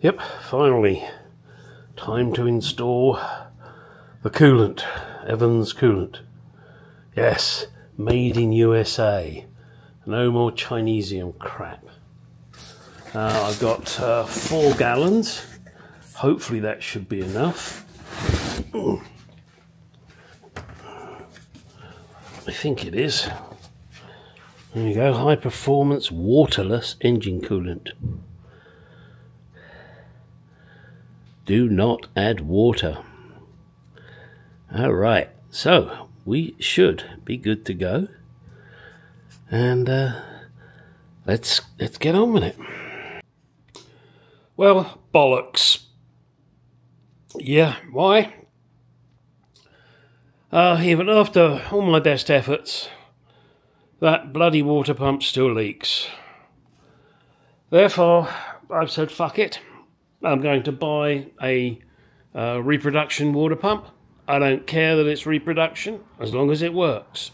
Yep, finally. Time to install the coolant, Evans coolant. Yes, made in USA. No more Chinesium crap. Uh, I've got uh, four gallons. Hopefully that should be enough. I think it is. There you go, high performance waterless engine coolant. Do not add water. All right, so we should be good to go, and uh, let's let's get on with it. Well, bollocks. Yeah, why? Uh, even after all my best efforts, that bloody water pump still leaks. Therefore, I've said fuck it. I'm going to buy a uh, reproduction water pump. I don't care that it's reproduction, as long as it works.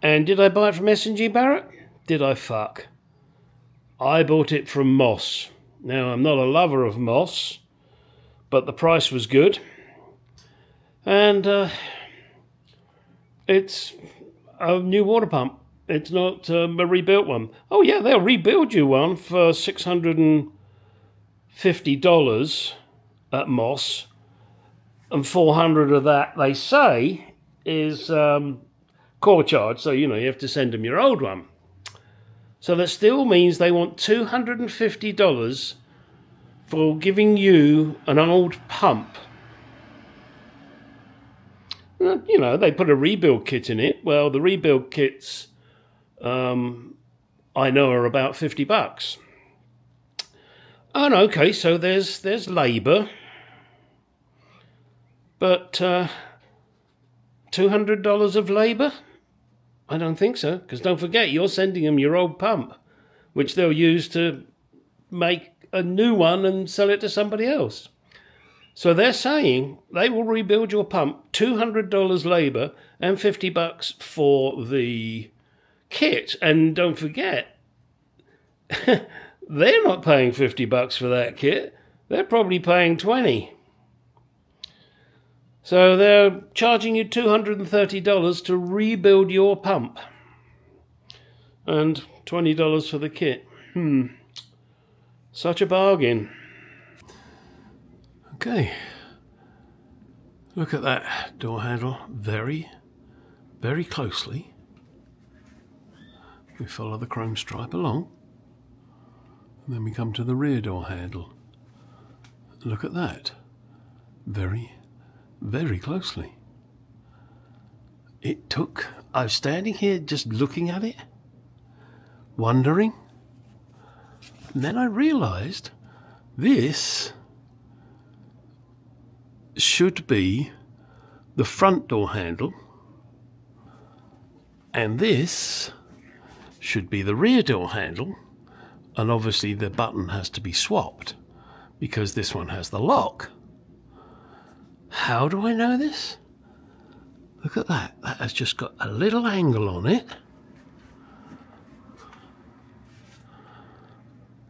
And did I buy it from SNG Barratt? Did I fuck? I bought it from Moss. Now, I'm not a lover of Moss, but the price was good and uh, it's a new water pump. It's not um, a rebuilt one. Oh yeah, they'll rebuild you one for six hundred and fifty dollars at Moss, and four hundred of that they say is um, core charge. So you know you have to send them your old one. So that still means they want two hundred and fifty dollars for giving you an old pump uh, you know, they put a rebuild kit in it. Well, the rebuild kits, um, I know, are about fifty bucks. And okay, so there's there's labour, but uh, two hundred dollars of labour. I don't think so, because don't forget you're sending them your old pump, which they'll use to make a new one and sell it to somebody else. So they're saying they will rebuild your pump, $200 labor and 50 bucks for the kit. And don't forget, they're not paying 50 bucks for that kit. They're probably paying 20. So they're charging you $230 to rebuild your pump. And $20 for the kit. Hmm. Such a bargain. Okay. Look at that door handle very, very closely. We follow the chrome stripe along. Then we come to the rear door handle. Look at that. Very, very closely. It took, I was standing here just looking at it, wondering. And then I realized this should be the front door handle, and this should be the rear door handle, and obviously the button has to be swapped because this one has the lock. How do I know this? Look at that, that has just got a little angle on it.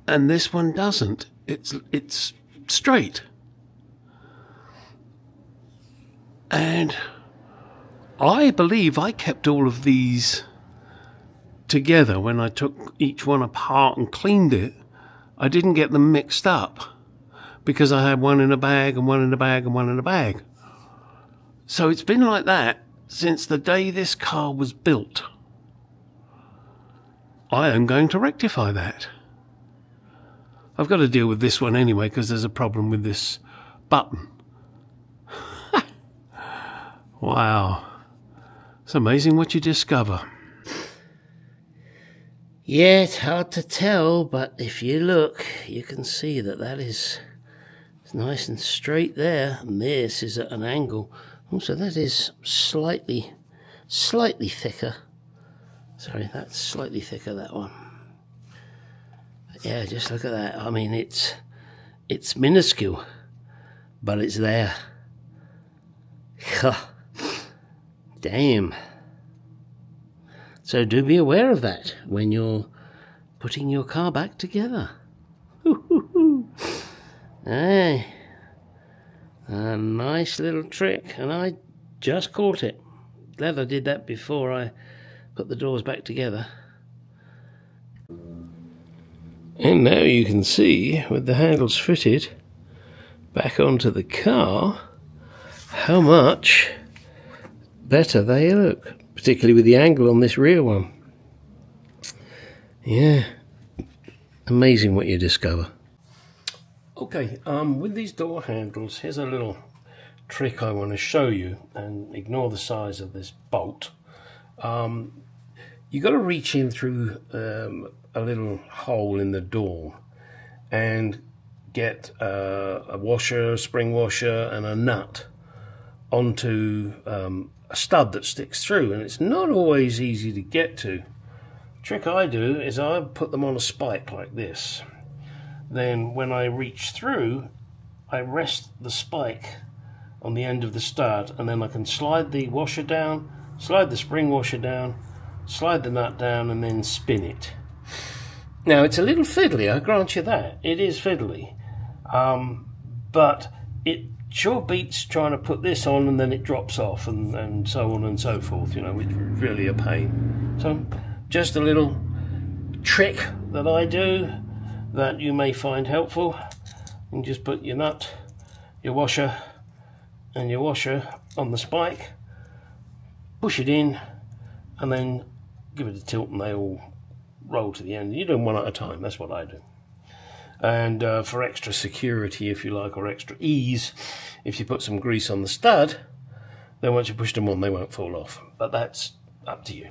And this one doesn't. It's it's straight. And I believe I kept all of these together when I took each one apart and cleaned it. I didn't get them mixed up because I had one in a bag and one in a bag and one in a bag. So it's been like that since the day this car was built. I am going to rectify that. I've got to deal with this one anyway because there's a problem with this button. Wow. It's amazing what you discover. Yeah, it's hard to tell, but if you look, you can see that that is nice and straight there, and this is at an angle. Also, that is slightly, slightly thicker. Sorry, that's slightly thicker, that one. But yeah, just look at that. I mean, it's, it's minuscule, but it's there. Damn. So do be aware of that when you're putting your car back together. Hey, a nice little trick, and I just caught it. Glad I did that before I put the doors back together. And now you can see, with the handles fitted back onto the car, how much better they look, particularly with the angle on this rear one. Yeah, amazing what you discover. Okay, um, with these door handles, here's a little trick I want to show you, and ignore the size of this bolt. Um, you got to reach in through um, a little hole in the door and get uh, a washer, spring washer, and a nut onto um, a stud that sticks through, and it's not always easy to get to. trick I do is I put them on a spike like this. Then when I reach through, I rest the spike on the end of the stud, and then I can slide the washer down, slide the spring washer down, slide the nut down, and then spin it. Now, it's a little fiddly, I grant you that. It is fiddly. Um, but it sure beats trying to put this on and then it drops off and, and so on and so forth, you know, which is really a pain. So, just a little trick that I do that you may find helpful. You just put your nut, your washer, and your washer on the spike, push it in, and then give it a tilt and they all roll to the end. You do them one at a time, that's what I do. And uh, for extra security, if you like, or extra ease, if you put some grease on the stud, then once you push them on, they won't fall off. But that's up to you.